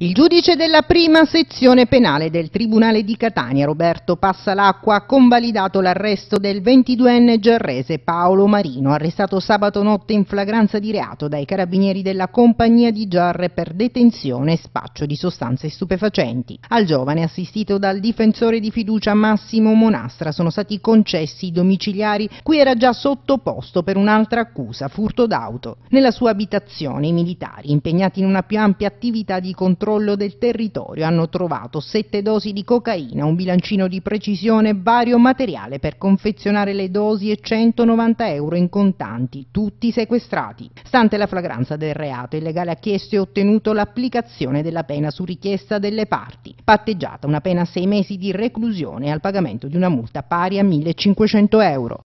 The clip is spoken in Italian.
Il giudice della prima sezione penale del Tribunale di Catania, Roberto Passalacqua, ha convalidato l'arresto del 22enne giarrese Paolo Marino, arrestato sabato notte in flagranza di reato dai carabinieri della compagnia di Giarre per detenzione e spaccio di sostanze stupefacenti. Al giovane, assistito dal difensore di fiducia Massimo Monastra, sono stati concessi i domiciliari cui era già sottoposto per un'altra accusa, furto d'auto. Nella sua abitazione i militari, impegnati in una più ampia attività di controllo controllo del territorio hanno trovato sette dosi di cocaina, un bilancino di precisione vario materiale per confezionare le dosi e 190 euro in contanti, tutti sequestrati. Stante la flagranza del reato, il legale ha chiesto e ottenuto l'applicazione della pena su richiesta delle parti, patteggiata una pena a sei mesi di reclusione al pagamento di una multa pari a 1500 euro.